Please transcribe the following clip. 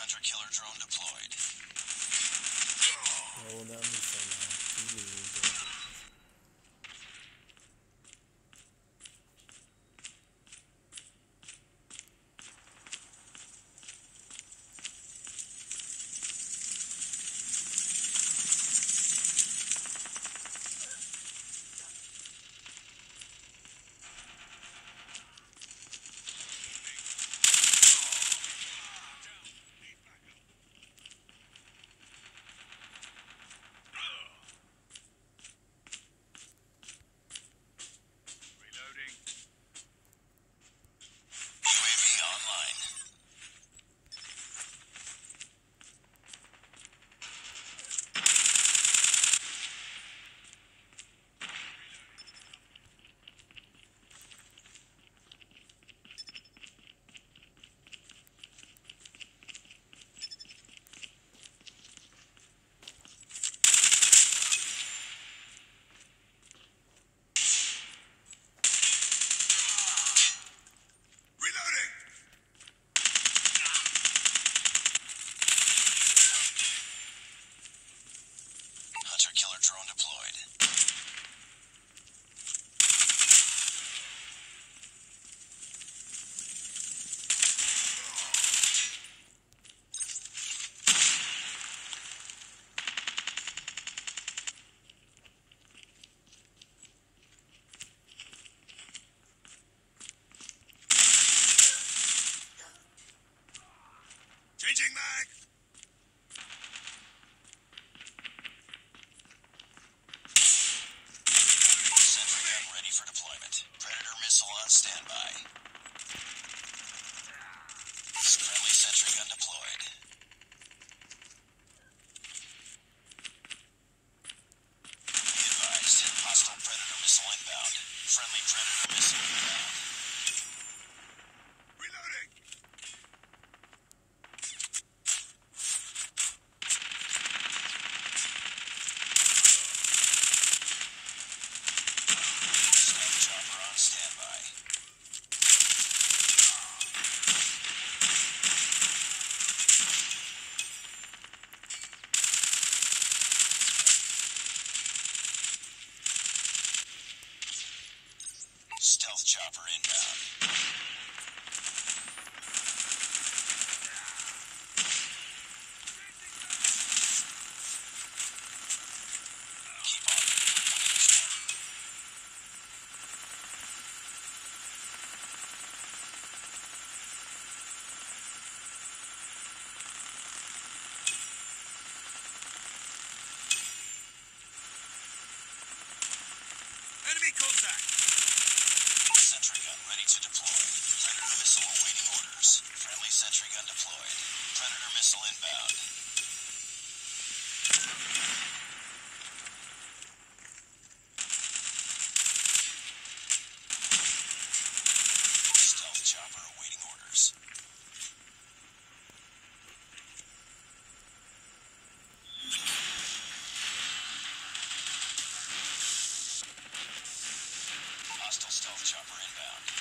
hunter killer drone deployed. Oh, that means so loud. Floyd. Chopper inbound. Uh, sentry gun deployed. Predator missile inbound. Hostile stealth chopper inbound.